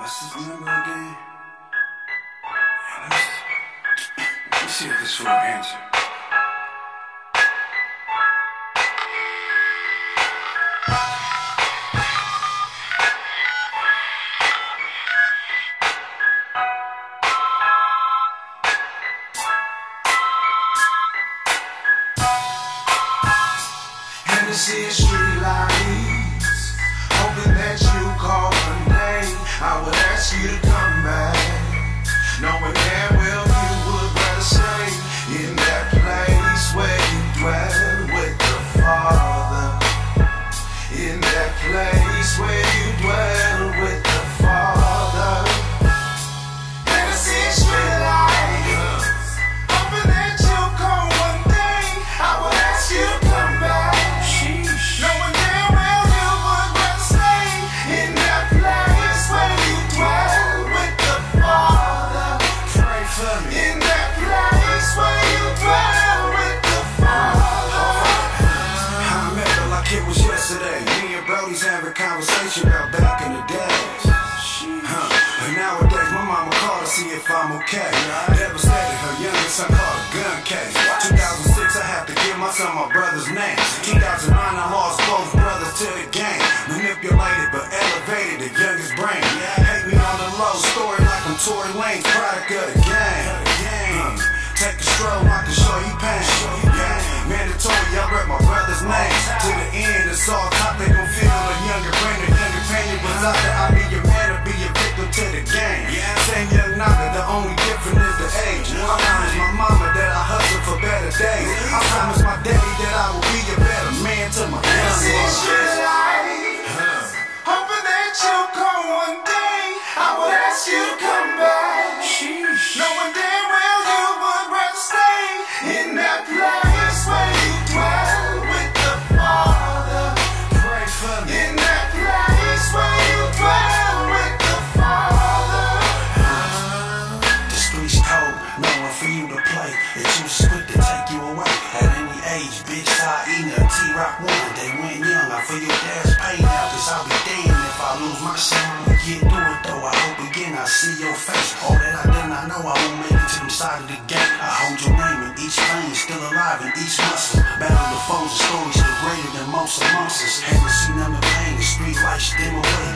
What's this number again? Let's, let me see if this will answer. Hennessy and street the. Huh. Nowadays, my mama called to see if I'm okay. Devastated, her youngest son called a gun case. 2006, I had to give my son my brother's name. 2009, I lost both brothers to the game. Manipulated but elevated, the youngest brain. Hate me on the low story like I'm Tory Lanez product of the game. Take a stroll, I can show you pain. Yeah. Mandatory, I read my brother's name. To the end, it's all top, you'll come one day. I would ask you to come back. Knowing damn well you would rather stay in that place where you dwell with the Father. Pray for me. In that place where you dwell with the Father. Uh, the streets told, no one for you to play. They choose quick to take you away. At any age, bitch, Ty Ena, T-Rock one. I lose my son. We get through it though, I hope again I see your face. All that I done, I know I won't make it to the side of the gate. I hold your name in each vein, still alive in each muscle. Battle the foes and stories still greater than most amongst us. Haven't seen them in pain, the street lights dim away.